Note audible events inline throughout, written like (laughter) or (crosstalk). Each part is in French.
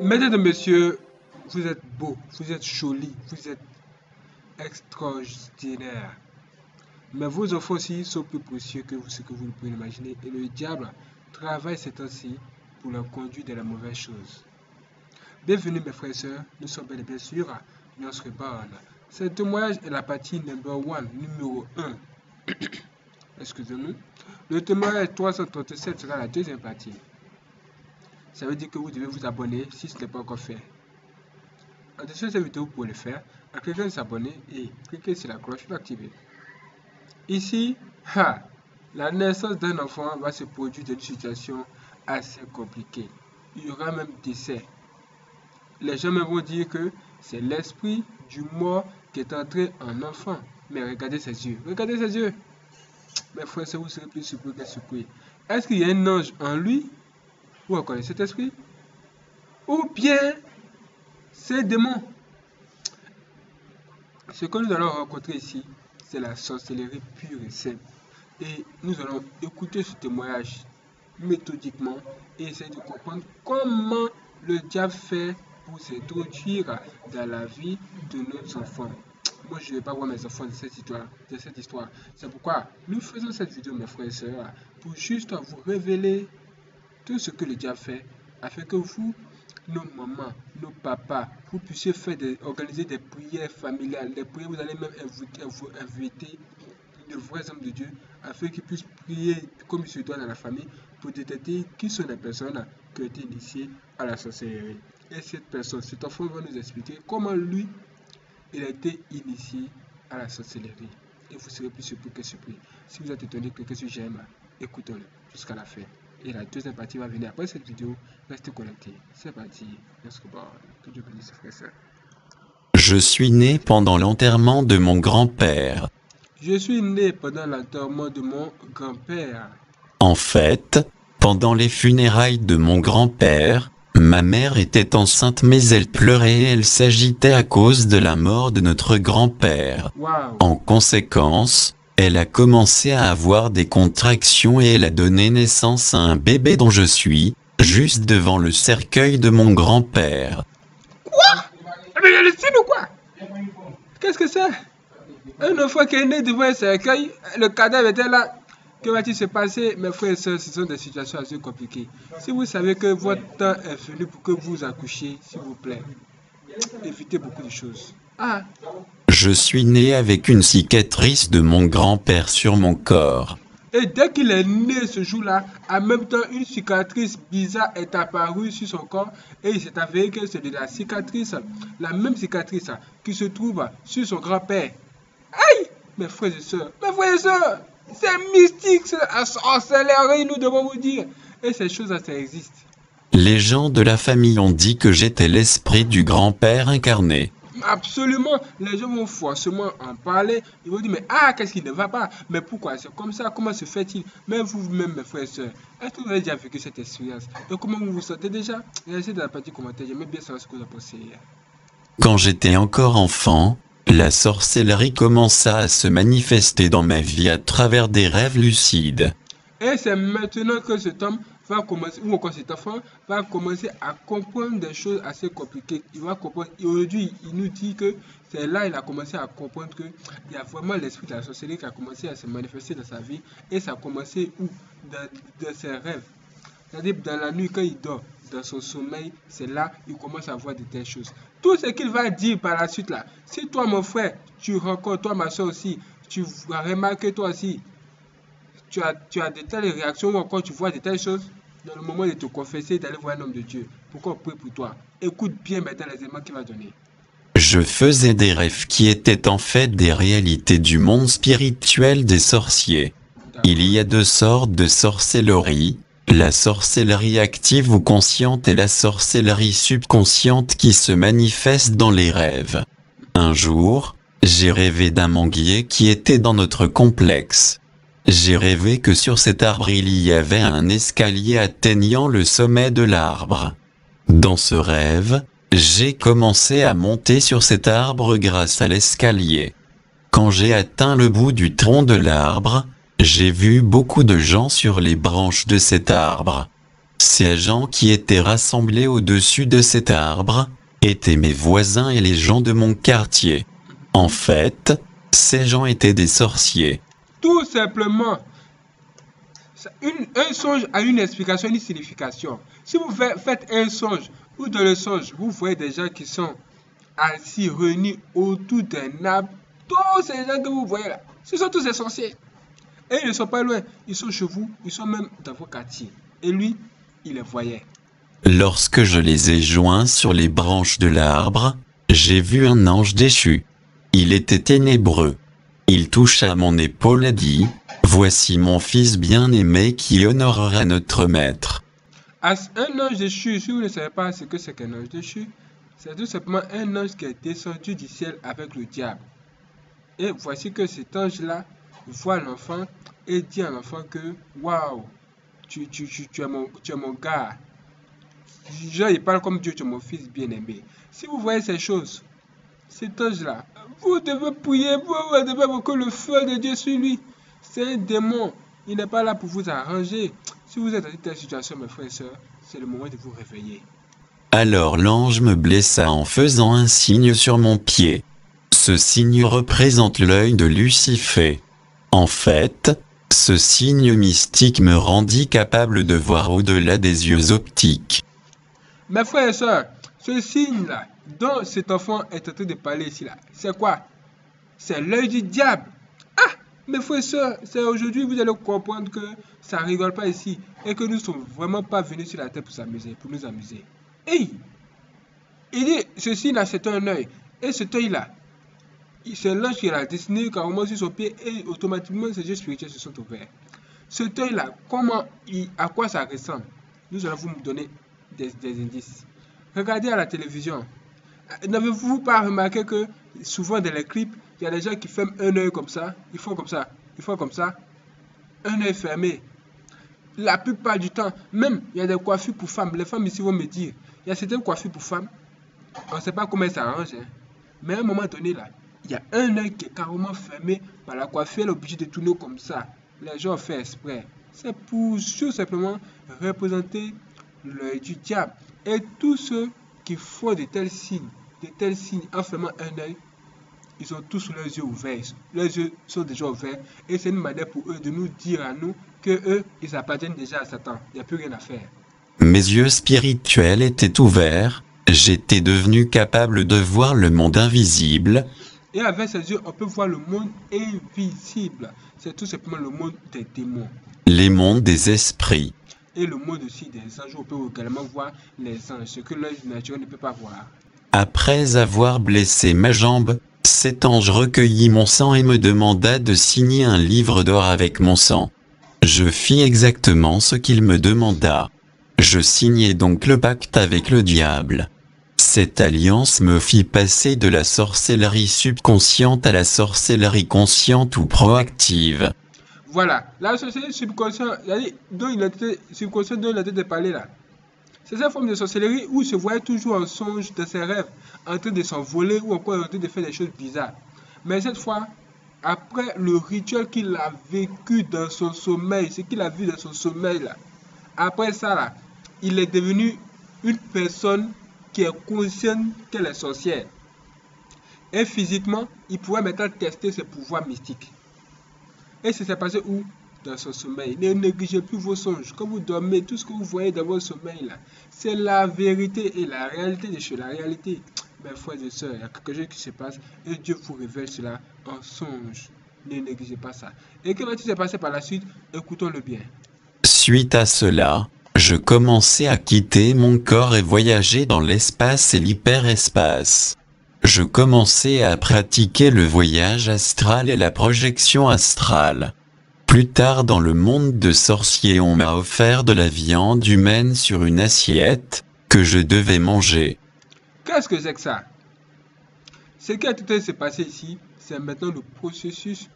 Mesdames et messieurs, vous êtes beaux, vous êtes jolis, vous êtes extraordinaires. Mais vos enfants aussi sont plus précieux que ce que vous pouvez imaginer. Et le diable travaille ces temps-ci pour leur conduire de la mauvaise chose. Bienvenue mes frères et sœurs, nous sommes bel et bien sûr Nyos Reborn. Ce témoignage est la partie number one, numéro 1. (coughs) Excusez-nous. Le témoignage 337 sera la deuxième partie. Ça veut dire que vous devez vous abonner si ce n'est pas encore fait. En dessous de cette vidéo, vous pouvez le faire en cliquant sur s'abonner et cliquez sur la cloche pour l'activer. Ici, ha, la naissance d'un enfant va se produire dans une situation assez compliquée. Il y aura même décès. Les gens vont dire que c'est l'esprit du mort qui est entré en enfant. Mais regardez ses yeux. Regardez ses yeux. Mes frères, vous serez plus surpris que surpris. Est-ce qu'il y a un ange en lui? Vous reconnaissez cet esprit? Ou bien c'est démon Ce que nous allons rencontrer ici, c'est la sorcellerie pure et simple. Et nous allons écouter ce témoignage méthodiquement et essayer de comprendre comment le diable fait pour s'introduire dans la vie de nos enfants. Moi, je ne vais pas voir mes enfants de cette histoire. Cette histoire. C'est pourquoi nous faisons cette vidéo, mes frères et sœurs, pour juste vous révéler tout ce que le diable fait afin que vous, nos mamans, nos papas, vous puissiez faire des, organiser des prières familiales, des prières, vous allez même inviter, inviter de vrais hommes de Dieu afin qu'ils puissent prier comme il se doit dans la famille pour détecter qui sont les personnes qui ont été initiées à la sorcellerie. Et cette personne, cet enfant va nous expliquer comment lui, il a été initié à la sorcellerie. Et vous serez plus surpris que surpris. Si vous êtes étonné que ce j'aime, écoutez-le jusqu'à la fin. Et la deuxième partie va venir après cette vidéo. Restez connectés. C'est parti. Que Dieu bénisse frère Je suis né pendant l'enterrement de mon grand-père. Je suis né pendant l'enterrement de mon grand-père. En fait, pendant les funérailles de mon grand-père, ma mère était enceinte mais elle pleurait et elle s'agitait à cause de la mort de notre grand-père. En conséquence, elle a commencé à avoir des contractions et elle a donné naissance à un bébé dont je suis, juste devant le cercueil de mon grand-père. Quoi? Mais elle est ou quoi? Qu'est-ce que c'est? Un enfant qui est né devant un cercueil, le cadavre était là. Que va-t-il se passer? Mes frères et sœurs, ce sont des situations assez compliquées. Si vous savez que votre temps est venu pour que vous accouchiez, s'il vous plaît, évitez beaucoup de choses. Ah, je suis né avec une cicatrice de mon grand-père sur mon corps. Et dès qu'il est né ce jour-là, en même temps, une cicatrice bizarre est apparue sur son corps et il s'est avéré que c'est de la cicatrice, la même cicatrice qui se trouve sur son grand-père. Aïe Mes frères et sœurs, mes frères et sœurs, c'est mystique, c'est sorcellerie, nous devons vous dire. Et ces choses-là, ça existe. Les gens de la famille ont dit que j'étais l'esprit du grand-père incarné. Absolument, les gens vont forcément en parler. Ils vont dire, mais ah, qu'est-ce qui ne va pas? Mais pourquoi? C'est comme ça. Comment se fait-il? Mais vous-même, mes frères et sœurs, est-ce que vous avez déjà vécu cette expérience? Et comment vous vous sentez déjà? Laissez dans la partie commentaire, j'aimerais bien savoir ce que vous en pensez. Quand j'étais encore enfant, la sorcellerie commença à se manifester dans ma vie à travers des rêves lucides. Et c'est maintenant que cet homme va commencer, ou encore cet enfant va commencer à comprendre des choses assez compliquées. Il va comprendre, aujourd'hui, il nous dit que c'est là il a commencé à comprendre qu'il y a vraiment l'esprit de la sorcellerie qui a commencé à se manifester dans sa vie. Et ça a commencé où? Dans, ses rêves. C'est-à-dire dans la nuit, quand il dort, dans son sommeil, c'est là il commence à voir de telles choses. Tout ce qu'il va dire par la suite là, si toi mon frère, tu rencontres, toi ma soeur aussi, tu vas remarquer toi aussi, tu as, tu as de telles réactions ou encore tu vois de telles choses, dans le moment de te confesser, d'aller voir un homme de Dieu, pourquoi on prie pour toi? Écoute bien maintenant les éléments qu'il va donner. Je faisais des rêves qui étaient en fait des réalités du monde spirituel des sorciers. Il y a deux sortes de sorcellerie, la sorcellerie active ou consciente et la sorcellerie subconsciente qui se manifeste dans les rêves. Un jour, j'ai rêvé d'un manguier qui était dans notre complexe. J'ai rêvé que sur cet arbre il y avait un escalier atteignant le sommet de l'arbre. Dans ce rêve, j'ai commencé à monter sur cet arbre grâce à l'escalier. Quand j'ai atteint le bout du tronc de l'arbre, j'ai vu beaucoup de gens sur les branches de cet arbre. Ces gens qui étaient rassemblés au-dessus de cet arbre étaient mes voisins et les gens de mon quartier. En fait, ces gens étaient des sorciers. Tout simplement. un songe a une explication, une signification. Si vous faites un songe, ou dans le songe, vous voyez des gens qui sont assis, réunis autour d'un arbre, tous ces gens que vous voyez là, ce sont tous des sorciers. Et ils ne sont pas loin, ils sont chez vous, ils sont même dans vos quartiers. Et lui, il les voyait. Lorsque je les ai joints sur les branches de l'arbre, j'ai vu un ange déchu. Il était ténébreux. Il toucha mon épaule et dit, Voici mon fils bien-aimé qui honorera notre maître. Un ange déchu, si vous ne savez pas ce que c'est qu'un ange déchu, c'est tout simplement un ange qui est descendu du ciel avec le diable. Et voici que cet ange-là voit l'enfant et dit à l'enfant que Waouh, tu, es mon, tu es mon gars. Genre, il parle comme Dieu, tu es mon fils bien-aimé. Si vous voyez ces choses, cet ange-là, vous devez prier, vous devez invoquer le feu de Dieu sur lui. C'est un démon. Il n'est pas là pour vous arranger. Si vous êtes dans cette situation, mes frères et sœurs, c'est le moment de vous réveiller. Alors l'ange me blessa en faisant un signe sur mon pied. Ce signe représente l'œil de Lucifer. En fait, ce signe mystique me rendit capable de voir au-delà des yeux optiques. Mes frères et sœurs, ce signe-là, dont cet enfant est en train de parler ici, là, c'est quoi? C'est l'œil du diable. Ah Mes frères et sœurs, c'est aujourd'hui vous allez comprendre que ça rigole pas ici et que nous ne sommes vraiment pas venus sur la terre pour s'amuser, pour nous amuser. Hey Il dit, ceci là, c'est un œil. Et cet œil-là, c'est l'ange qui l'a dessiné carrément sur son pied et automatiquement ses yeux spirituels se sont ouverts. Cet œil-là, comment, à quoi ça ressemble? Nous allons vous donner des, indices. Regardez à la télévision. N'avez-vous pas remarqué que souvent dans les clips, il y a des gens qui ferment un œil comme ça, ils font comme ça, ils font comme ça, un œil fermé. La plupart du temps, même il y a des coiffures pour femmes. Les femmes ici vont me dire, il y a certaines coiffures pour femmes. On ne sait pas comment elles s'arrangent. Hein. Mais à un moment donné, là, il y a un œil qui est carrément fermé par la coiffure. Elle est obligée de tourner comme ça. Les gens font exprès. C'est pour tout simplement représenter l'œil du diable. Et tous ceux qui font de tels signes, de tels signes en fermant un œil, ils ont tous leurs yeux ouverts. Leurs yeux sont déjà ouverts. Et c'est une manière pour eux de nous dire à nous que eux, ils appartiennent déjà à Satan. Il n'y a plus rien à faire. Mes yeux spirituels étaient ouverts, j'étais devenu capable de voir le monde invisible. Et avec ses yeux, on peut voir le monde invisible. C'est tout simplement le monde des démons. Les mondes des esprits. Et le monde aussi des anges, on peut également voir les anges, ce que l'œil naturel ne peut pas voir. Après avoir blessé ma jambe, cet ange recueillit mon sang et me demanda de signer un livre d'or avec mon sang. Je fis exactement ce qu'il me demanda. Je signai donc le pacte avec le diable. Cette alliance me fit passer de la sorcellerie subconsciente à la sorcellerie consciente ou proactive. Voilà, la sorcellerie subconsciente, dont il était, subconsciente dont il été parlé là. C'est cette forme de sorcellerie où il se voyait toujours en songe de ses rêves, en train de s'envoler ou encore en train de faire des choses bizarres. Mais cette fois, après le rituel qu'il a vécu dans son sommeil, ce qu'il a vu dans son sommeil là, après ça là, il est devenu une personne qui est consciente qu'elle est sorcière. Et physiquement, il pouvait maintenant tester ses pouvoirs mystiques. Et ça s'est passé où? Dans son sommeil. Ne négligez plus vos songes. Quand vous dormez, tout ce que vous voyez dans votre sommeil, là, c'est la vérité et la réalité des choses. La réalité, mes frères et sœurs, il y a quelque chose qui se passe et Dieu vous révèle cela en songe. Ne négligez pas ça. Et que va-t-il se passer par la suite? Écoutons-le bien. Suite à cela, je commençais à quitter mon corps et voyager dans l'espace et l'hyperespace. Je commençais à pratiquer le voyage astral et la projection astrale. Plus tard dans le monde de sorciers on m'a offert de la viande humaine sur une assiette, que je devais manger. Qu'est-ce que c'est que ça? Ce qui a tout à se passer ici, c'est maintenant le processus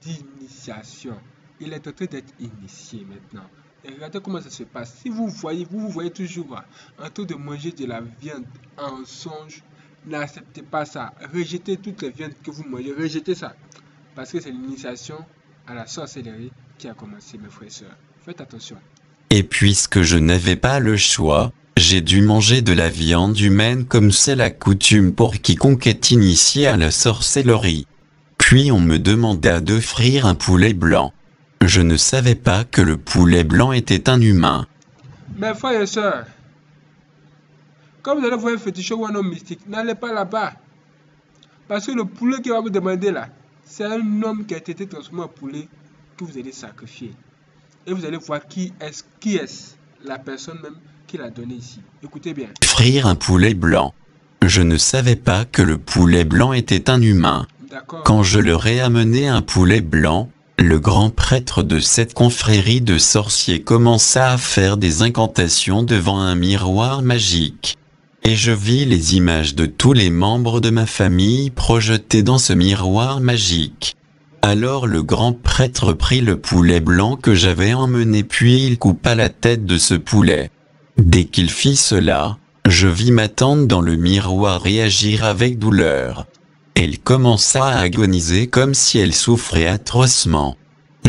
d'initiation. Il est en train d'être initié maintenant. Et regardez comment ça se passe. Si vous voyez, vous vous voyez toujours en train de manger de la viande en songe, n'acceptez pas ça. Rejetez toutes les viandes que vous mangez. Rejetez ça. Parce que c'est l'initiation à la sorcellerie qui a commencé, mes frères et sœurs. Faites attention. Et puisque je n'avais pas le choix, j'ai dû manger de la viande humaine comme c'est la coutume pour quiconque est initié à la sorcellerie. Puis on me demanda de frire un poulet blanc. Je ne savais pas que le poulet blanc était un humain. Mes frères et sœurs, quand vous allez voir un féticheur ou un homme mystique, n'allez pas là-bas. Parce que le poulet qu'il va vous demander là, c'est un homme qui a été transformé en poulet que vous allez sacrifier. Et vous allez voir qui est-ce, qui est la personne même qui l'a donné ici. Écoutez bien. Frire un poulet blanc. Je ne savais pas que le poulet blanc était un humain. D'accord. Quand je leur ai amené un poulet blanc, le grand prêtre de cette confrérie de sorciers commença à faire des incantations devant un miroir magique. Et je vis les images de tous les membres de ma famille projetées dans ce miroir magique. Alors le grand prêtre prit le poulet blanc que j'avais emmené puis il coupa la tête de ce poulet. Dès qu'il fit cela, je vis ma tante dans le miroir réagir avec douleur. Elle commença à agoniser comme si elle souffrait atrocement.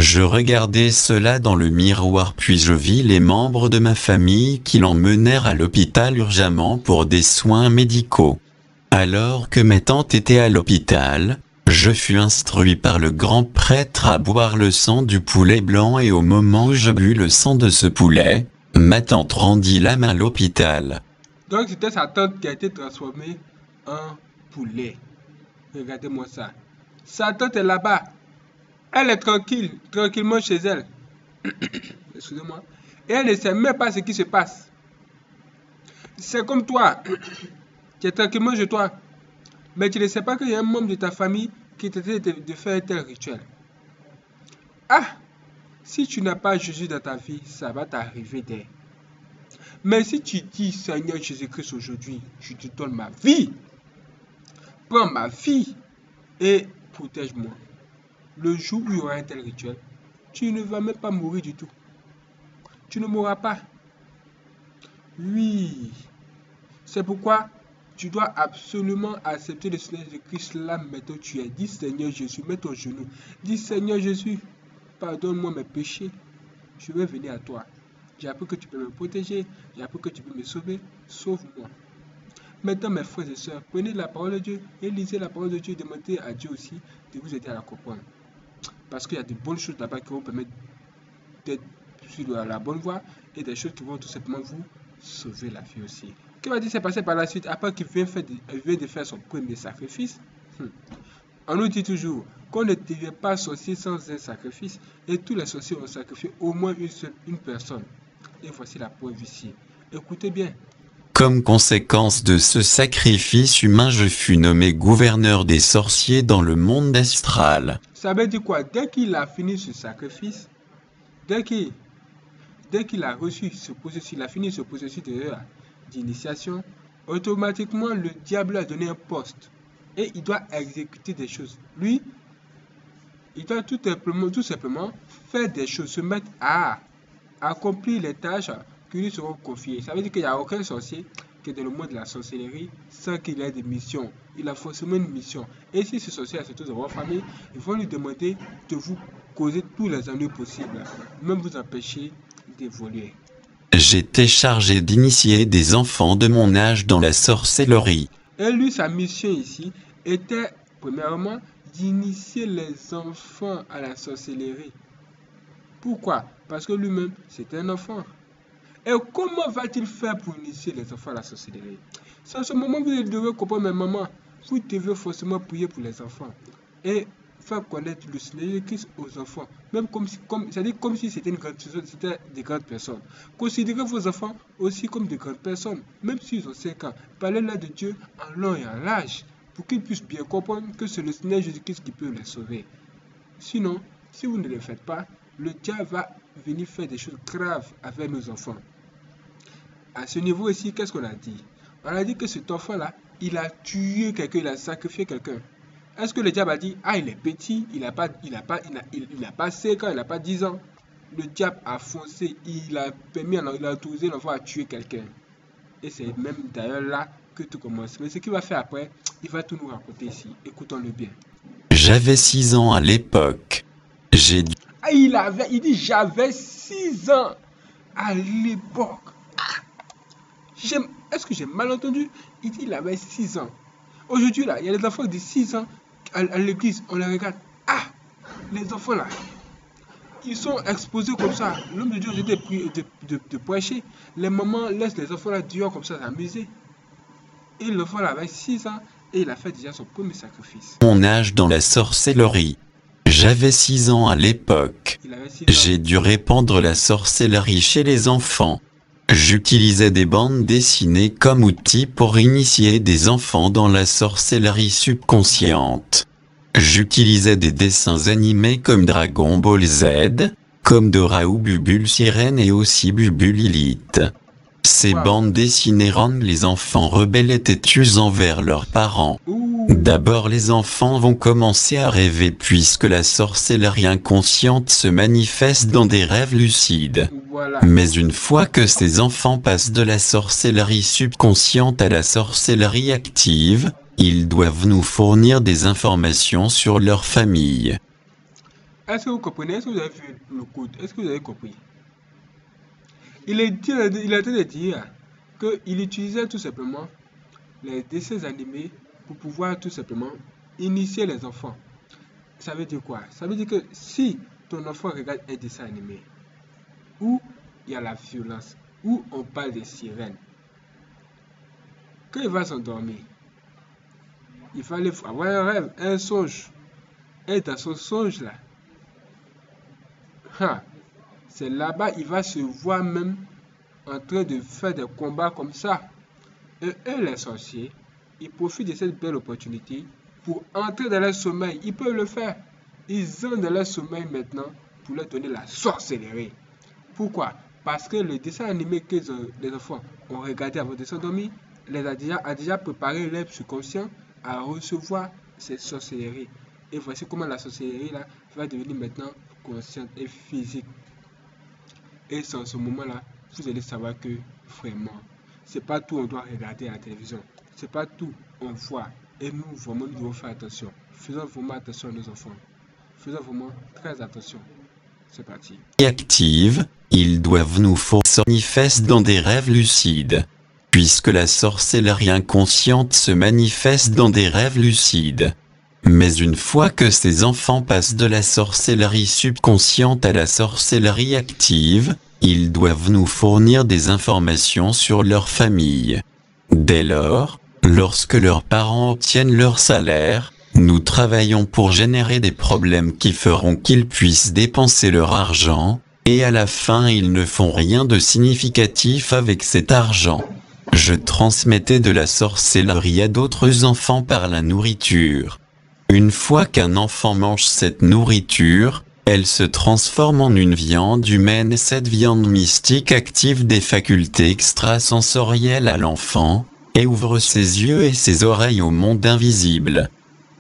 Je regardais cela dans le miroir puis je vis les membres de ma famille qui l'emmenèrent à l'hôpital urgemment pour des soins médicaux. Alors que ma tante était à l'hôpital, je fus instruit par le grand prêtre à boire le sang du poulet blanc et au moment où je bus le sang de ce poulet, ma tante rendit l'âme à l'hôpital. Donc c'était sa tante qui a été transformée en poulet. Regardez-moi ça. Sa tante est là-bas. Elle est tranquille, tranquillement chez elle. (coughs) Excusez-moi. Et elle ne sait même pas ce qui se passe. C'est comme toi. (coughs) Tu es tranquillement chez toi. Mais tu ne sais pas qu'il y a un membre de ta famille qui t'était de, faire tel rituel. Ah Si tu n'as pas Jésus dans ta vie, ça va t'arriver des. Mais si tu dis Seigneur Jésus-Christ aujourd'hui, je te donne ma vie. Prends ma vie et protège-moi. Le jour où il y aura un tel rituel, tu ne vas même pas mourir du tout. Tu ne mourras pas. Oui. C'est pourquoi tu dois absolument accepter le Seigneur Jésus-Christ là maintenant tu es. Dis Seigneur Jésus, mets ton genou. Dis Seigneur Jésus, pardonne-moi mes péchés. Je vais venir à toi. J'ai appris que tu peux me protéger. J'ai appris que tu peux me sauver. Sauve-moi. Maintenant, mes frères et sœurs, prenez la parole de Dieu et lisez la parole de Dieu et demandez à Dieu aussi de vous aider à la comprendre. Parce qu'il y a de bonnes choses là-bas qui vont permettre d'être sur la bonne voie et des choses qui vont tout simplement vous sauver la vie aussi. Que va-t-il se passer par la suite après qu'il vient, de, faire son premier sacrifice? Hmm. On nous dit toujours qu'on ne devient pas sorcier sans un sacrifice et tous les sorciers ont sacrifié au moins une personne. Et voici la preuve ici. Écoutez bien. Comme conséquence de ce sacrifice humain, je fus nommé gouverneur des sorciers dans le monde astral. Ça veut dire quoi? Dès qu'il a fini ce sacrifice, dès qu'il dès qu'il a reçu ce processus, il a fini ce processus d'initiation, automatiquement le diable a donné un poste et il doit exécuter des choses. Lui, il doit tout simplement, tout simplement faire des choses, se mettre à accomplir les tâches qui lui seront confiées. Ça veut dire qu'il n'y a aucun sorcier qui est dans le monde de la sorcellerie sans qu'il ait des missions. Il a forcément une mission. Et si ce sorcier a surtout dans votre famille, il faut lui demander de vous causer tous les ennuis possibles, même vous empêcher d'évoluer. J'étais chargé d'initier des enfants de mon âge dans la sorcellerie. Et lui, sa mission ici était, premièrement, d'initier les enfants à la sorcellerie. Pourquoi? Parce que lui-même, c'est un enfant. Et comment va-t-il faire pour initier les enfants à la sorcellerie C'est à ce moment que vous devez comprendre, mes mamans, vous devez forcément prier pour les enfants. Et faire connaître le Seigneur Christ aux enfants. Même comme si, comme, c'est-à-dire comme si c'était une grande personne, c'était des grandes personnes. Considérez vos enfants aussi comme des grandes personnes, même s'ils ont 5 ans. Parlez-leur de Dieu en long et en large, pour qu'ils puissent bien comprendre que c'est le Seigneur Jésus-Christ qui peut les sauver. Sinon, si vous ne le faites pas, le diable va venir faire des choses graves avec nos enfants. À ce niveau ici, qu'est-ce qu'on a dit? On a dit que cet enfant-là, il a tué quelqu'un, il a sacrifié quelqu'un. Est-ce que le diable a dit, ah, il est petit, il n'a pas, il a pas, il a, pas 5 ans, il n'a pas 10 ans? Le diable a foncé, il a permis, il a autorisé l'enfant à tuer quelqu'un. Et c'est même d'ailleurs là que tout commence. Mais ce qu'il va faire après, il va tout nous raconter ici. Écoutons-le bien. J'avais 6 ans à l'époque. J'ai Ah, il avait, il dit, j'avais 6 ans. à l'époque. Ah, Est-ce que j'ai mal entendu? Il dit qu'il avait 6 ans. Aujourd'hui, là, il y a des enfants de 6 ans à, l'église. On les regarde. Ah, les enfants là, ils sont exposés comme ça. L'homme de Dieu j'étais de, de, de prêcher. Les mamans laissent les enfants là dehors comme ça s'amuser. Et l'enfant là avait 6 ans et il a fait déjà son premier sacrifice. Mon âge dans la sorcellerie. J'avais 6 ans à l'époque. Il avait 6 ans. J'ai dû répandre la sorcellerie chez les enfants. J'utilisais des bandes dessinées comme outil pour initier des enfants dans la sorcellerie subconsciente. J'utilisais des dessins animés comme Dragon Ball Z, comme Dora ou Bubule Sirène et aussi Bubule Lilith. Ces bandes dessinées rendent les enfants rebelles et têtus envers leurs parents. D'abord les enfants vont commencer à rêver puisque la sorcellerie inconsciente se manifeste dans des rêves lucides. Mais une fois que ces enfants passent de la sorcellerie subconsciente à la sorcellerie active, ils doivent nous fournir des informations sur leur famille. Est-ce que vous comprenez Est-ce que vous avez vu le code? Est-ce que vous avez compris? Il est, il train de dire qu'il utilisait tout simplement les dessins animés pour pouvoir tout simplement initier les enfants. Ça veut dire quoi? Ça veut dire que si ton enfant regarde un dessin animé où il y a la violence, où on parle des sirènes, quand il va s'endormir, il va aller avoir un rêve, un songe. Et dans son songe là, ah, c'est là-bas il va se voir même en train de faire des combats comme ça. Et eux, les sorciers, ils profitent de cette belle opportunité pour entrer dans leur sommeil. Ils peuvent le faire. Ils ont dans leur sommeil maintenant pour leur donner la sorcellerie. Pourquoi? Parce que le dessin animé que les enfants ont regardé avant de s'endormir les a déjà, a déjà préparé leur subconscient à recevoir ces sorcelleries. Et voici comment la sorcellerie là, va devenir maintenant consciente et physique. Et c'est en ce moment-là, vous allez savoir que vraiment, c'est pas tout on doit regarder à la télévision. C'est pas tout on voit. Et nous, vraiment, nous devons faire attention. Faisons vraiment attention à nos enfants. Faisons vraiment très attention. C'est parti. active, ils doivent nous fournir manifeste dans des rêves lucides. Puisque la sorcellerie inconsciente se manifeste dans des rêves lucides. Mais une fois que ces enfants passent de la sorcellerie subconsciente à la sorcellerie active, ils doivent nous fournir des informations sur leur famille. Dès lors, lorsque leurs parents obtiennent leur salaire, nous travaillons pour générer des problèmes qui feront qu'ils puissent dépenser leur argent, et à la fin ils ne font rien de significatif avec cet argent. Je transmettais de la sorcellerie à d'autres enfants par la nourriture. Une fois qu'un enfant mange cette nourriture, elle se transforme en une viande humaine et cette viande mystique active des facultés extrasensorielles à l'enfant, et ouvre ses yeux et ses oreilles au monde invisible.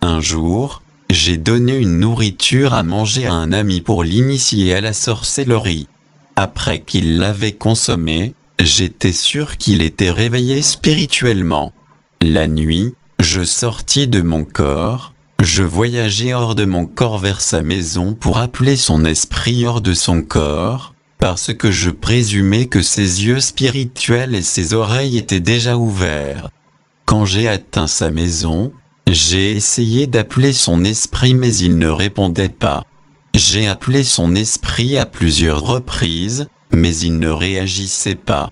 Un jour, j'ai donné une nourriture à manger à un ami pour l'initier à la sorcellerie. Après qu'il l'avait consommée, j'étais sûr qu'il était réveillé spirituellement. La nuit, je sortis de mon corps, je voyageais hors de mon corps vers sa maison pour appeler son esprit hors de son corps, parce que je présumais que ses yeux spirituels et ses oreilles étaient déjà ouverts. Quand j'ai atteint sa maison, j'ai essayé d'appeler son esprit mais il ne répondait pas. J'ai appelé son esprit à plusieurs reprises, mais il ne réagissait pas.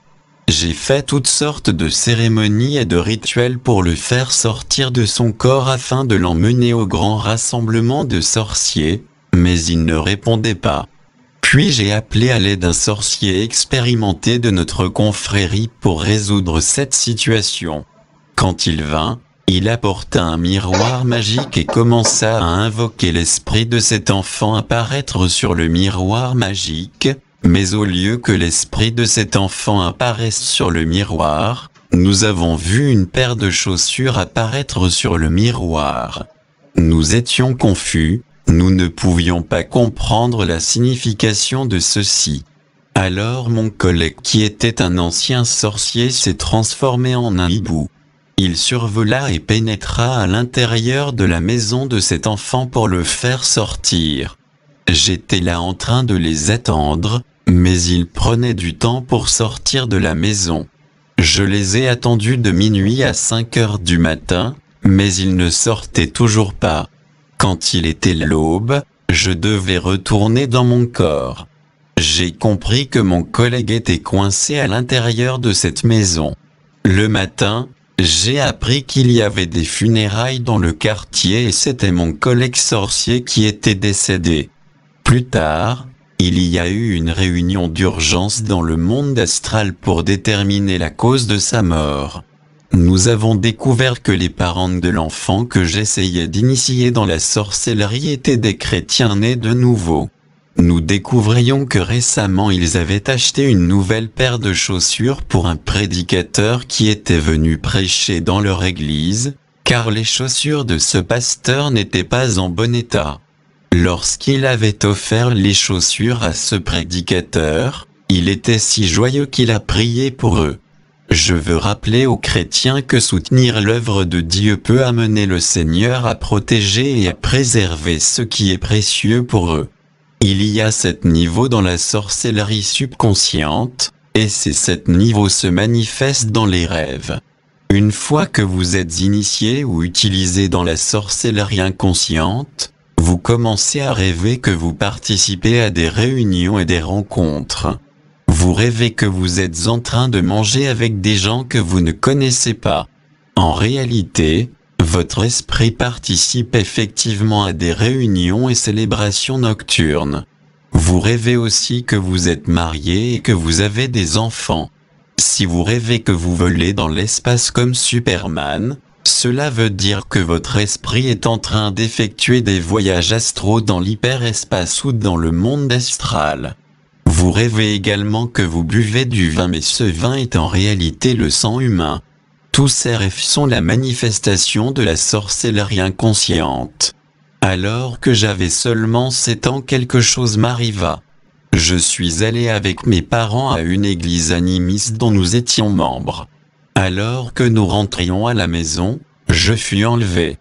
J'ai fait toutes sortes de cérémonies et de rituels pour le faire sortir de son corps afin de l'emmener au grand rassemblement de sorciers, mais il ne répondait pas. Puis j'ai appelé à l'aide d'un sorcier expérimenté de notre confrérie pour résoudre cette situation. Quand il vint, il apporta un miroir magique et commença à invoquer l'esprit de cet enfant apparaître sur le miroir magique, mais au lieu que l'esprit de cet enfant apparaisse sur le miroir, nous avons vu une paire de chaussures apparaître sur le miroir. Nous étions confus, nous ne pouvions pas comprendre la signification de ceci. Alors mon collègue qui était un ancien sorcier s'est transformé en un hibou. Il survola et pénétra à l'intérieur de la maison de cet enfant pour le faire sortir. J'étais là en train de les attendre, mais ils prenaient du temps pour sortir de la maison. Je les ai attendus de minuit à 5 heures du matin, mais ils ne sortaient toujours pas. Quand il était l'aube, je devais retourner dans mon corps. J'ai compris que mon collègue était coincé à l'intérieur de cette maison. Le matin, j'ai appris qu'il y avait des funérailles dans le quartier et c'était mon collègue sorcier qui était décédé. Plus tard, il y a eu une réunion d'urgence dans le monde astral pour déterminer la cause de sa mort. Nous avons découvert que les parents de l'enfant que j'essayais d'initier dans la sorcellerie étaient des chrétiens nés de nouveau. Nous découvrions que récemment ils avaient acheté une nouvelle paire de chaussures pour un prédicateur qui était venu prêcher dans leur église, car les chaussures de ce pasteur n'étaient pas en bon état. Lorsqu'il avait offert les chaussures à ce prédicateur, il était si joyeux qu'il a prié pour eux. Je veux rappeler aux chrétiens que soutenir l'œuvre de Dieu peut amener le Seigneur à protéger et à préserver ce qui est précieux pour eux. Il y a sept niveaux dans la sorcellerie subconsciente, et ces sept niveaux se manifestent dans les rêves. Une fois que vous êtes initié ou utilisé dans la sorcellerie inconsciente, vous commencez à rêver que vous participez à des réunions et des rencontres. Vous rêvez que vous êtes en train de manger avec des gens que vous ne connaissez pas. En réalité, votre esprit participe effectivement à des réunions et célébrations nocturnes. Vous rêvez aussi que vous êtes marié et que vous avez des enfants. Si vous rêvez que vous volez dans l'espace comme Superman, cela veut dire que votre esprit est en train d'effectuer des voyages astraux dans l'hyperespace ou dans le monde astral. Vous rêvez également que vous buvez du vin mais ce vin est en réalité le sang humain. Tous ces rêves sont la manifestation de la sorcellerie inconsciente. Alors que j'avais seulement 7 ans quelque chose m'arriva. Je suis allé avec mes parents à une église animiste dont nous étions membres. Alors que nous rentrions à la maison, je fus enlevé.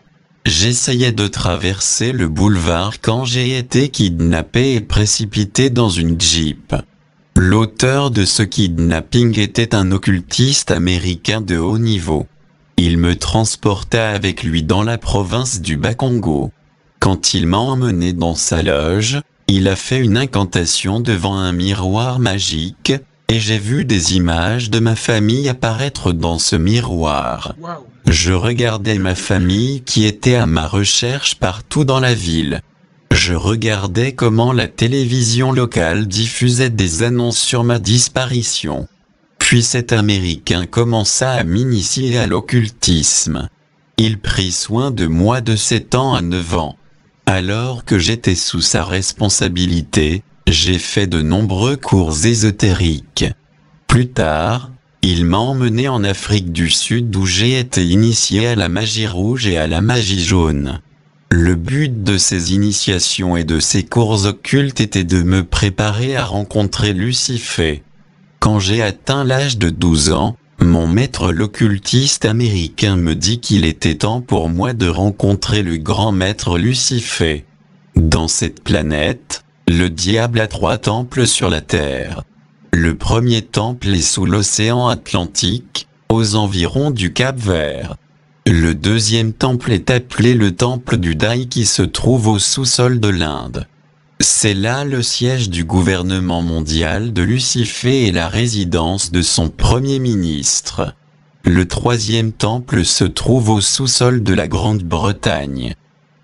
J'essayais de traverser le boulevard quand j'ai été kidnappé et précipité dans une jeep. L'auteur de ce kidnapping était un occultiste américain de haut niveau. Il me transporta avec lui dans la province du Bas-Congo. Quand il m'a emmené dans sa loge, il a fait une incantation devant un miroir magique, et j'ai vu des images de ma famille apparaître dans ce miroir. Je regardais ma famille qui était à ma recherche partout dans la ville. Je regardais comment la télévision locale diffusait des annonces sur ma disparition. Puis cet Américain commença à m'initier à l'occultisme. Il prit soin de moi de 7 ans à 9 ans. Alors que j'étais sous sa responsabilité, j'ai fait de nombreux cours ésotériques. Plus tard, il m'a emmené en Afrique du Sud où j'ai été initié à la magie rouge et à la magie jaune. Le but de ces initiations et de ces cours occultes était de me préparer à rencontrer Lucifer. Quand j'ai atteint l'âge de 12 ans, mon maître l'occultiste américain me dit qu'il était temps pour moi de rencontrer le grand maître Lucifer. Dans cette planète, le diable a trois temples sur la Terre. Le premier temple est sous l'océan Atlantique, aux environs du Cap Vert. Le deuxième temple est appelé le temple du Dai qui se trouve au sous-sol de l'Inde. C'est là le siège du gouvernement mondial de Lucifer et la résidence de son premier ministre. Le troisième temple se trouve au sous-sol de la Grande-Bretagne.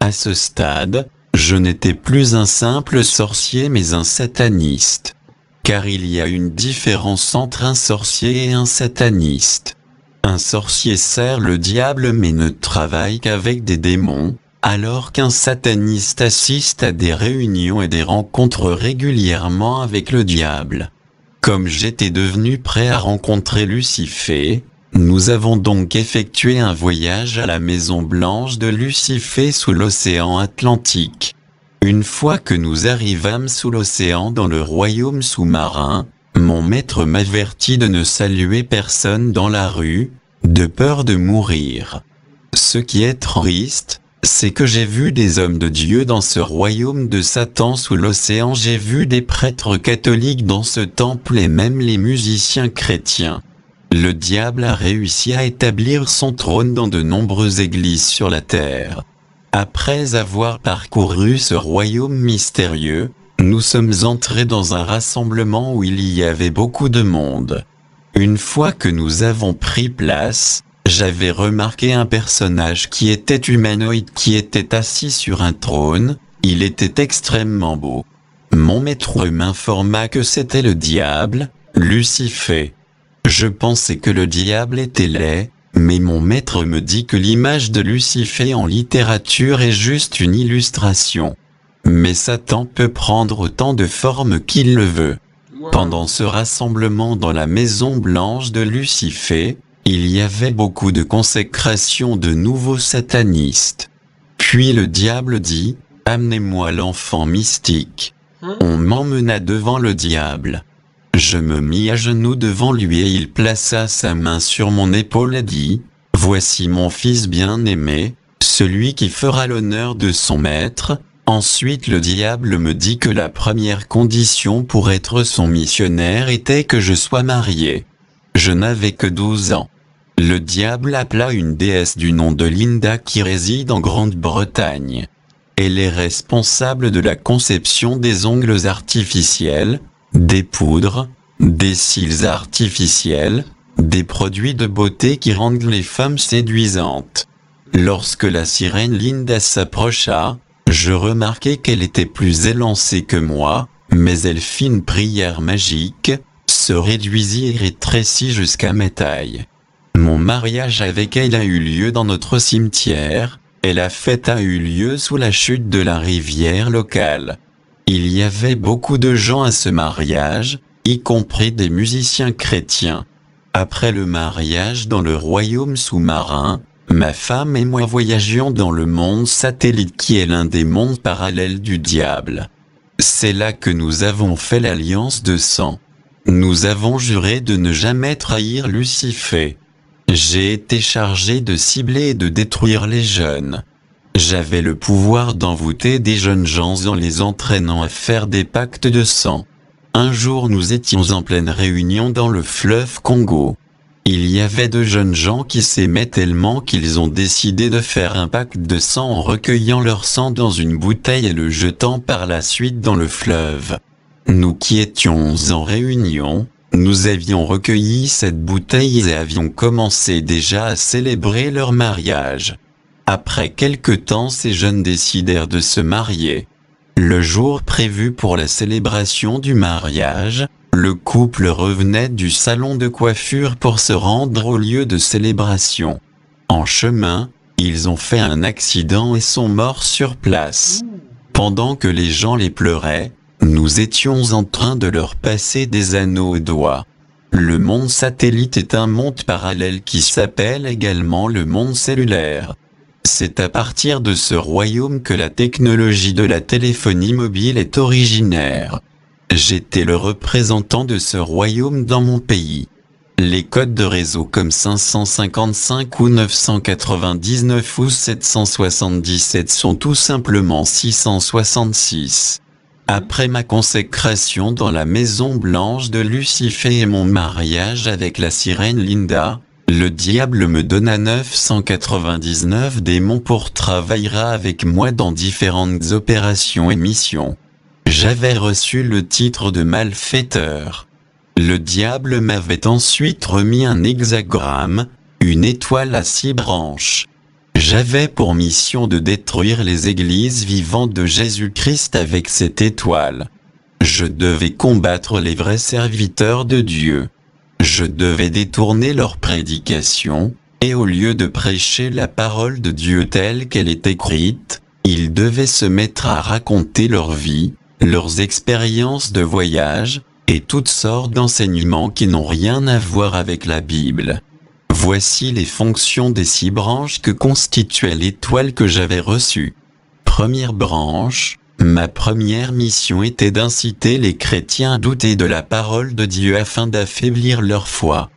À ce stade, je n'étais plus un simple sorcier mais un sataniste. Car il y a une différence entre un sorcier et un sataniste. Un sorcier sert le diable mais ne travaille qu'avec des démons, alors qu'un sataniste assiste à des réunions et des rencontres régulièrement avec le diable. Comme j'étais devenu prêt à rencontrer Lucifer, nous avons donc effectué un voyage à la Maison Blanche de Lucifer sous l'océan Atlantique. Une fois que nous arrivâmes sous l'océan dans le royaume sous-marin, mon maître m'avertit de ne saluer personne dans la rue, de peur de mourir. Ce qui est triste, c'est que j'ai vu des hommes de Dieu dans ce royaume de Satan sous l'océan, j'ai vu des prêtres catholiques dans ce temple et même les musiciens chrétiens. Le diable a réussi à établir son trône dans de nombreuses églises sur la terre. Après avoir parcouru ce royaume mystérieux, nous sommes entrés dans un rassemblement où il y avait beaucoup de monde. Une fois que nous avons pris place, j'avais remarqué un personnage qui était humanoïde qui était assis sur un trône, il était extrêmement beau. Mon maître m'informa que c'était le diable, Lucifer. Je pensais que le diable était laid, mais mon maître me dit que l'image de Lucifer en littérature est juste une illustration. Mais Satan peut prendre autant de formes qu'il le veut. Pendant ce rassemblement dans la maison blanche de Lucifer, il y avait beaucoup de consécration de nouveaux satanistes. Puis le diable dit, Amenez-moi l'enfant mystique. On m'emmena devant le diable. Je me mis à genoux devant lui et il plaça sa main sur mon épaule et dit, Voici mon fils bien-aimé, celui qui fera l'honneur de son maître. Ensuite le diable me dit que la première condition pour être son missionnaire était que je sois marié. Je n'avais que 12 ans. Le diable appela une déesse du nom de Linda qui réside en Grande-Bretagne. Elle est responsable de la conception des ongles artificiels, des poudres, des cils artificiels, des produits de beauté qui rendent les femmes séduisantes. Lorsque la sirène Linda s'approcha, je remarquai qu'elle était plus élancée que moi, mais elle fit une prière magique, se réduisit et rétrécit jusqu'à mes tailles. Mon mariage avec elle a eu lieu dans notre cimetière, et la fête a eu lieu sous la chute de la rivière locale. Il y avait beaucoup de gens à ce mariage, y compris des musiciens chrétiens. Après le mariage dans le royaume sous-marin, ma femme et moi voyagions dans le monde satellite qui est l'un des mondes parallèles du diable. C'est là que nous avons fait l'alliance de sang. Nous avons juré de ne jamais trahir Lucifer. J'ai été chargé de cibler et de détruire les jeunes. J'avais le pouvoir d'envoûter des jeunes gens en les entraînant à faire des pactes de sang. Un jour nous étions en pleine réunion dans le fleuve Congo. Il y avait de jeunes gens qui s'aimaient tellement qu'ils ont décidé de faire un pacte de sang en recueillant leur sang dans une bouteille et le jetant par la suite dans le fleuve. Nous qui étions en réunion, nous avions recueilli cette bouteille et avions commencé déjà à célébrer leur mariage. Après quelque temps ces jeunes décidèrent de se marier. Le jour prévu pour la célébration du mariage, le couple revenait du salon de coiffure pour se rendre au lieu de célébration. En chemin, ils ont fait un accident et sont morts sur place. Pendant que les gens les pleuraient, nous étions en train de leur passer des anneaux aux doigts. Le monde satellite est un monde parallèle qui s'appelle également le monde cellulaire. C'est à partir de ce royaume que la technologie de la téléphonie mobile est originaire. J'étais le représentant de ce royaume dans mon pays. Les codes de réseau comme 555 ou 999 ou 777 sont tout simplement 666. Après ma consécration dans la maison blanche de Lucifer et mon mariage avec la sirène Linda, le diable me donna 999 démons pour travailler avec moi dans différentes opérations et missions. J'avais reçu le titre de malfaiteur. Le diable m'avait ensuite remis un hexagramme, une étoile à six branches. J'avais pour mission de détruire les églises vivantes de Jésus-Christ avec cette étoile. Je devais combattre les vrais serviteurs de Dieu. Je devais détourner leur prédication, et au lieu de prêcher la parole de Dieu telle qu'elle est écrite, ils devaient se mettre à raconter leur vie, leurs expériences de voyage, et toutes sortes d'enseignements qui n'ont rien à voir avec la Bible. Voici les fonctions des six branches que constituait l'étoile que j'avais reçue. Première branche, Ma première mission était d'inciter les chrétiens à douter de la parole de Dieu afin d'affaiblir leur foi.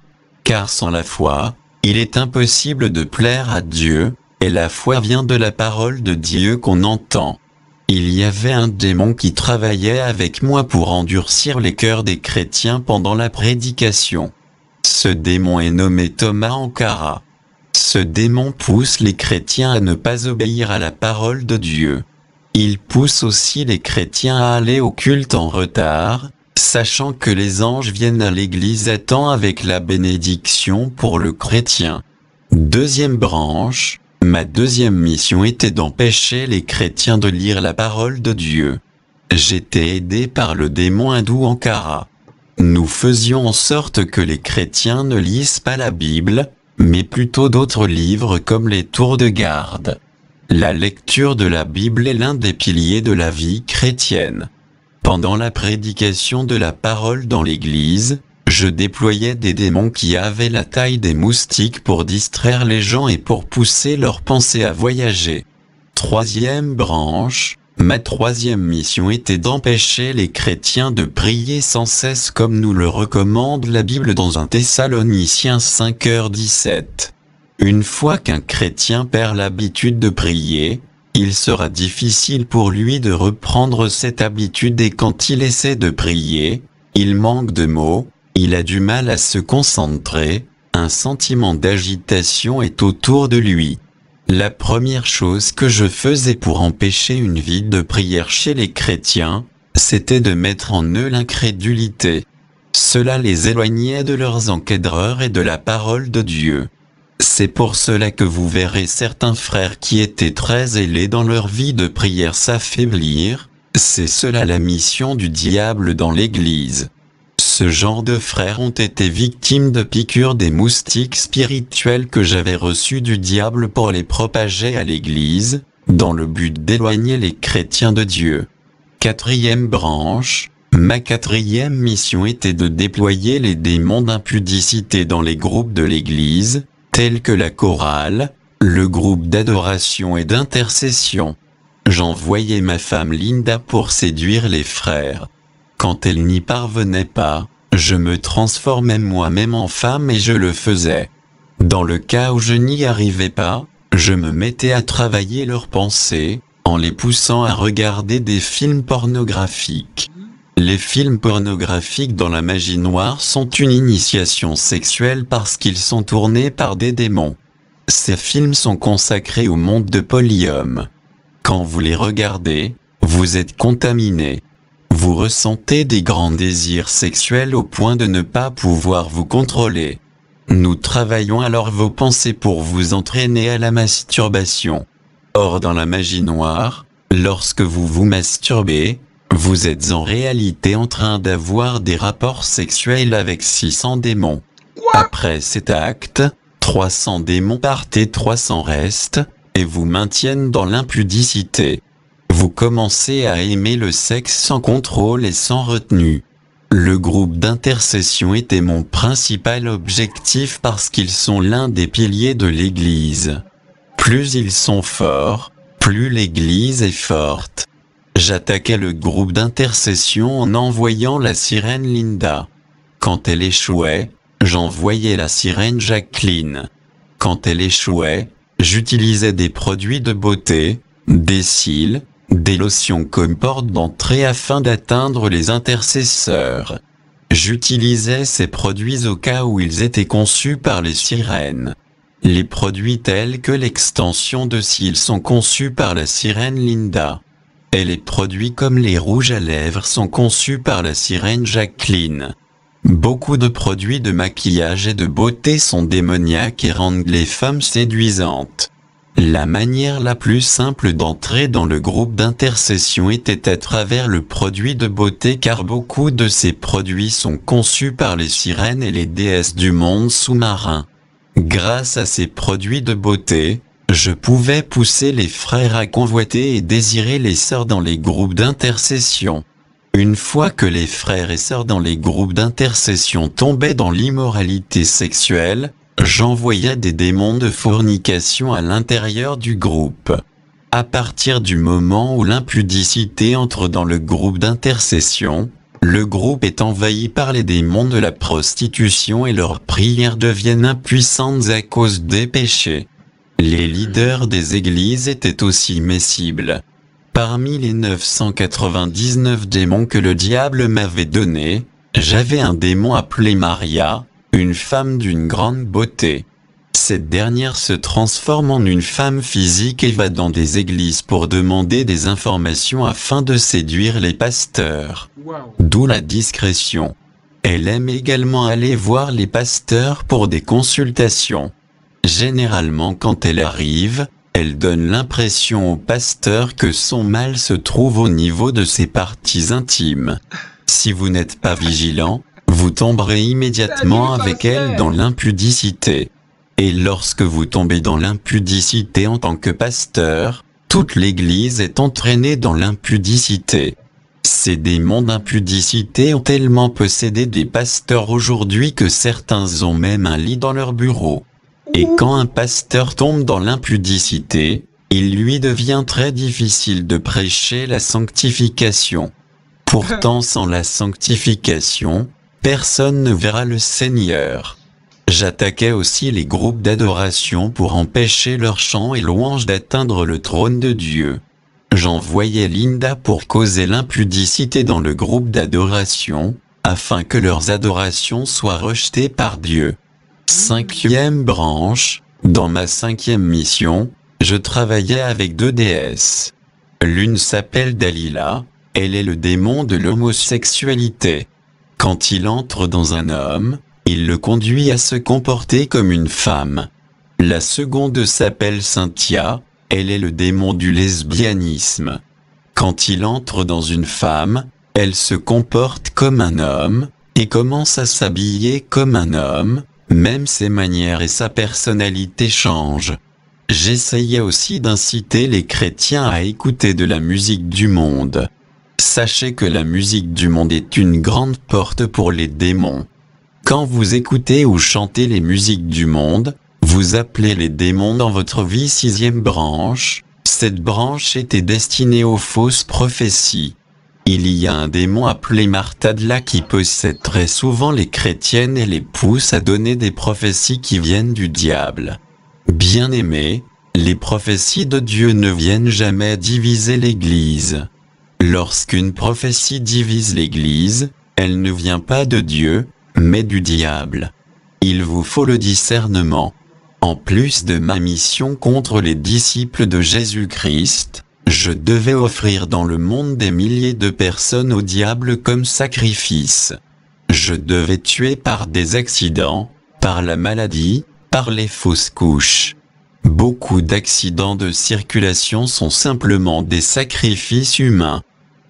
Car sans la foi, il est impossible de plaire à Dieu, et la foi vient de la parole de Dieu qu'on entend. Il y avait un démon qui travaillait avec moi pour endurcir les cœurs des chrétiens pendant la prédication. Ce démon est nommé Thomas Ankara. Ce démon pousse les chrétiens à ne pas obéir à la parole de Dieu. Il pousse aussi les chrétiens à aller au culte en retard, sachant que les anges viennent à l'église à temps avec la bénédiction pour le chrétien. Deuxième branche, ma deuxième mission était d'empêcher les chrétiens de lire la parole de Dieu. J'étais aidé par le démon hindou Ankara. Nous faisions en sorte que les chrétiens ne lisent pas la Bible, mais plutôt d'autres livres comme les tours de garde. La lecture de la Bible est l'un des piliers de la vie chrétienne. Pendant la prédication de la parole dans l'Église, je déployais des démons qui avaient la taille des moustiques pour distraire les gens et pour pousser leurs pensées à voyager. Troisième branche, ma troisième mission était d'empêcher les chrétiens de prier sans cesse comme nous le recommande la Bible dans un Thessaloniciens 5h17. Une fois qu'un chrétien perd l'habitude de prier, il sera difficile pour lui de reprendre cette habitude et quand il essaie de prier, il manque de mots, il a du mal à se concentrer, un sentiment d'agitation est autour de lui. La première chose que je faisais pour empêcher une vie de prière chez les chrétiens, c'était de mettre en eux l'incrédulité. Cela les éloignait de leurs encadreurs et de la parole de Dieu. C'est pour cela que vous verrez certains frères qui étaient très zélés dans leur vie de prière s'affaiblir, c'est cela la mission du diable dans l'Église. Ce genre de frères ont été victimes de piqûres des moustiques spirituels que j'avais reçus du diable pour les propager à l'Église, dans le but d'éloigner les chrétiens de Dieu. Quatrième branche, ma quatrième mission était de déployer les démons d'impudicité dans les groupes de l'Église, tels que la chorale, le groupe d'adoration et d'intercession. J'envoyais ma femme Linda pour séduire les frères. Quand elle n'y parvenait pas, je me transformais moi-même en femme et je le faisais. Dans le cas où je n'y arrivais pas, je me mettais à travailler leurs pensées, en les poussant à regarder des films pornographiques. Les films pornographiques dans la magie noire sont une initiation sexuelle parce qu'ils sont tournés par des démons. Ces films sont consacrés au monde de Polyum. Quand vous les regardez, vous êtes contaminé. Vous ressentez des grands désirs sexuels au point de ne pas pouvoir vous contrôler. Nous travaillons alors vos pensées pour vous entraîner à la masturbation. Or dans la magie noire, lorsque vous vous masturbez, vous êtes en réalité en train d'avoir des rapports sexuels avec 600 démons. Après cet acte, 300 démons partent et 300 restent, et vous maintiennent dans l'impudicité. Vous commencez à aimer le sexe sans contrôle et sans retenue. Le groupe d'intercession était mon principal objectif parce qu'ils sont l'un des piliers de l'Église. Plus ils sont forts, plus l'Église est forte. J'attaquais le groupe d'intercession en envoyant la sirène Linda. Quand elle échouait, j'envoyais la sirène Jacqueline. Quand elle échouait, j'utilisais des produits de beauté, des cils, des lotions comme porte d'entrée afin d'atteindre les intercesseurs. J'utilisais ces produits au cas où ils étaient conçus par les sirènes. Les produits tels que l'extension de cils sont conçus par la sirène Linda et les produits comme les rouges à lèvres sont conçus par la sirène Jacqueline. Beaucoup de produits de maquillage et de beauté sont démoniaques et rendent les femmes séduisantes. La manière la plus simple d'entrer dans le groupe d'intercession était à travers le produit de beauté car beaucoup de ces produits sont conçus par les sirènes et les déesses du monde sous-marin. Grâce à ces produits de beauté, je pouvais pousser les frères à convoiter et désirer les sœurs dans les groupes d'intercession. Une fois que les frères et sœurs dans les groupes d'intercession tombaient dans l'immoralité sexuelle, j'envoyais des démons de fornication à l'intérieur du groupe. À partir du moment où l'impudicité entre dans le groupe d'intercession, le groupe est envahi par les démons de la prostitution et leurs prières deviennent impuissantes à cause des péchés. Les leaders des églises étaient aussi mes cibles. Parmi les 999 démons que le diable m'avait donnés, j'avais un démon appelé Maria, une femme d'une grande beauté. Cette dernière se transforme en une femme physique et va dans des églises pour demander des informations afin de séduire les pasteurs. D'où la discrétion. Elle aime également aller voir les pasteurs pour des consultations. Généralement quand elle arrive, elle donne l'impression au pasteur que son mal se trouve au niveau de ses parties intimes. Si vous n'êtes pas vigilant, vous tomberez immédiatement avec elle dans l'impudicité. Et lorsque vous tombez dans l'impudicité en tant que pasteur, toute l'Église est entraînée dans l'impudicité. Ces démons d'impudicité ont tellement possédé des pasteurs aujourd'hui que certains ont même un lit dans leur bureau. Et quand un pasteur tombe dans l'impudicité, il lui devient très difficile de prêcher la sanctification. Pourtant sans la sanctification, personne ne verra le Seigneur. J'attaquais aussi les groupes d'adoration pour empêcher leurs chants et louanges d'atteindre le trône de Dieu. J'envoyais Linda pour causer l'impudicité dans le groupe d'adoration, afin que leurs adorations soient rejetées par Dieu. Cinquième branche, dans ma cinquième mission, je travaillais avec deux déesses. L'une s'appelle Dalila, elle est le démon de l'homosexualité. Quand il entre dans un homme, il le conduit à se comporter comme une femme. La seconde s'appelle Cynthia, elle est le démon du lesbianisme. Quand il entre dans une femme, elle se comporte comme un homme, et commence à s'habiller comme un homme, même ses manières et sa personnalité changent. J'essayais aussi d'inciter les chrétiens à écouter de la musique du monde. Sachez que la musique du monde est une grande porte pour les démons. Quand vous écoutez ou chantez les musiques du monde, vous appelez les démons dans votre vie sixième branche. Cette branche était destinée aux fausses prophéties. Il y a un démon appelé Martadla qui possède très souvent les chrétiennes et les pousse à donner des prophéties qui viennent du diable. Bien aimé, les prophéties de Dieu ne viennent jamais diviser l'Église. Lorsqu'une prophétie divise l'Église, elle ne vient pas de Dieu, mais du diable. Il vous faut le discernement. En plus de ma mission contre les disciples de Jésus-Christ, je devais offrir dans le monde des milliers de personnes au diable comme sacrifice. Je devais tuer par des accidents, par la maladie, par les fausses couches. Beaucoup d'accidents de circulation sont simplement des sacrifices humains.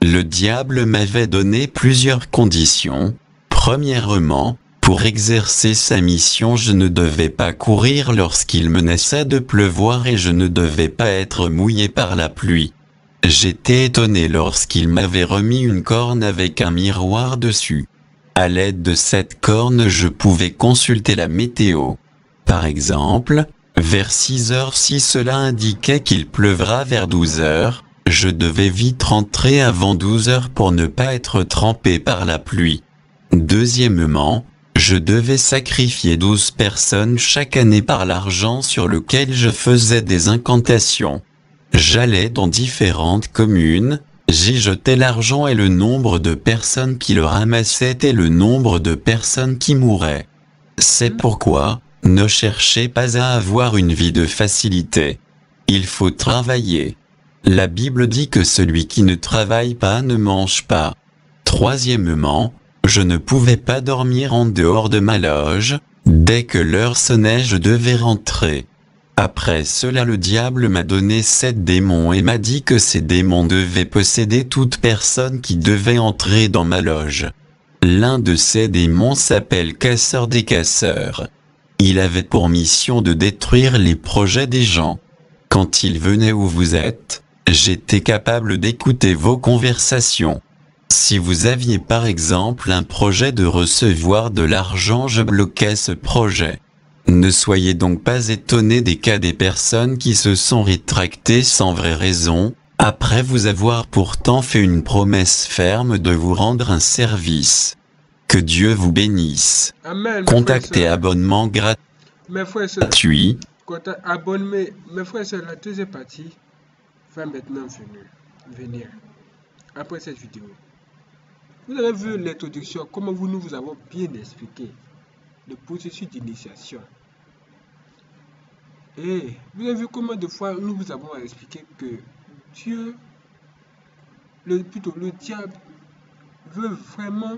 Le diable m'avait donné plusieurs conditions. Premièrement, pour exercer sa mission je ne devais pas courir lorsqu'il menaçait de pleuvoir et je ne devais pas être mouillé par la pluie. J'étais étonné lorsqu'il m'avait remis une corne avec un miroir dessus. À l'aide de cette corne je pouvais consulter la météo. Par exemple, vers 6 heures si cela indiquait qu'il pleuvra vers 12 heures, je devais vite rentrer avant 12 heures pour ne pas être trempé par la pluie. Deuxièmement, je devais sacrifier 12 personnes chaque année par l'argent sur lequel je faisais des incantations. J'allais dans différentes communes, j'y jetais l'argent et le nombre de personnes qui le ramassaient et le nombre de personnes qui mouraient. C'est pourquoi, ne cherchez pas à avoir une vie de facilité. Il faut travailler. La Bible dit que celui qui ne travaille pas ne mange pas. Troisièmement, je ne pouvais pas dormir en dehors de ma loge, dès que l'heure sonnait je devais rentrer. Après cela le diable m'a donné sept démons et m'a dit que ces démons devaient posséder toute personne qui devait entrer dans ma loge. L'un de ces démons s'appelle Casseur des Casseurs. Il avait pour mission de détruire les projets des gens. Quand il venait où vous êtes, j'étais capable d'écouter vos conversations. Si vous aviez par exemple un projet de recevoir de l'argent, je bloquais ce projet. Ne soyez donc pas étonnés des cas des personnes qui se sont rétractées sans vraie raison, après vous avoir pourtant fait une promesse ferme de vous rendre un service. Que Dieu vous bénisse. Amen. Contactez abonnement gratuit abonner. Mes frères et sœurs, la deuxième partie va maintenant venir. venir après cette vidéo. Vous avez vu l'introduction, comment vous nous vous avons bien expliqué le processus d'initiation. Et vous avez vu comment de fois nous vous avons expliqué que Dieu, le, plutôt le diable, veut vraiment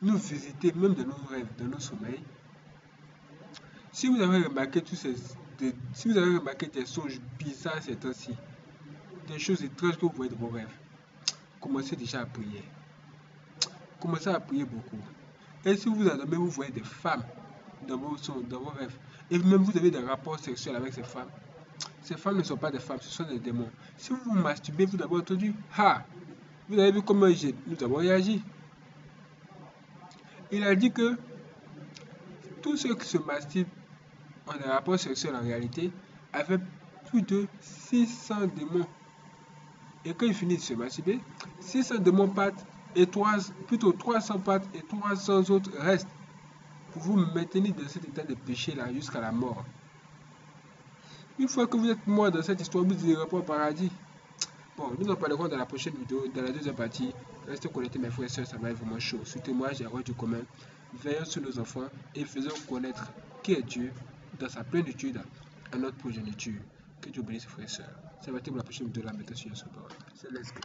nous visiter même dans nos rêves, dans nos sommeils. Si vous avez remarqué tous ces, si vous avez remarqué des songes bizarres ces temps-ci, des choses étranges que vous voyez dans vos rêves, commencez déjà à prier. Commencez à prier beaucoup. Et si vous avez vous voyez des femmes dans vos, dans vos rêves, et même vous avez des rapports sexuels avec ces femmes, ces femmes ne sont pas des femmes, ce sont des démons. Si vous vous masturbez, vous avez entendu, ha, vous avez vu comment nous avons réagi. Il a dit que tous ceux qui se masturbent en des rapports sexuels en réalité avaient plus de 600 démons. Et quand ils finissent de se masturber, 600 démons partent et 3, plutôt 300 pattes et 300 autres restent pour vous maintenir dans cet état de péché là jusqu'à la mort. Une fois que vous êtes mort dans cette histoire, vous n'irez pas au paradis. Bon, nous en parlerons dans la prochaine vidéo, dans la deuxième partie. Restez connectés mes frères et sœurs, ça va être vraiment chaud. Soutenez-moi, j'ai du commun. Veillons sur nos enfants et faisons connaître qui est Dieu dans sa plénitude à notre progéniture. Que Dieu bénisse frères et sœurs. Ça va être pour la prochaine vidéo là maintenant sur YouTube.